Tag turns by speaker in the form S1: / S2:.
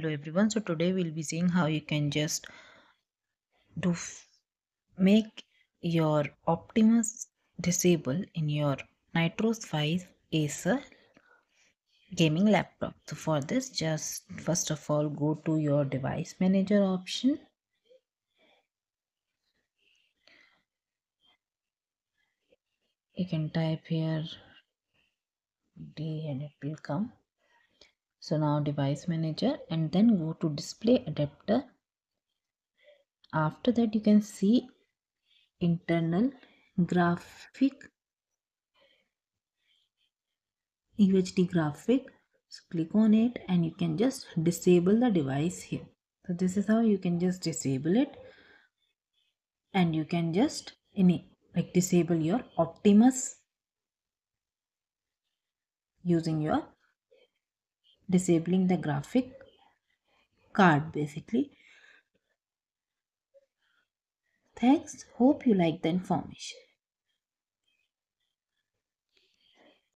S1: hello everyone. So today we'll be seeing how you can just do make your optimus disable in your nitros 5 acer gaming laptop. So for this just first of all go to your device manager option. You can type here d and it will come so now device manager and then go to display adapter. After that you can see internal graphic UHD graphic. So click on it and you can just disable the device here. So this is how you can just disable it. And you can just in like disable your Optimus using your disabling the graphic card basically. Thanks. Hope you like the information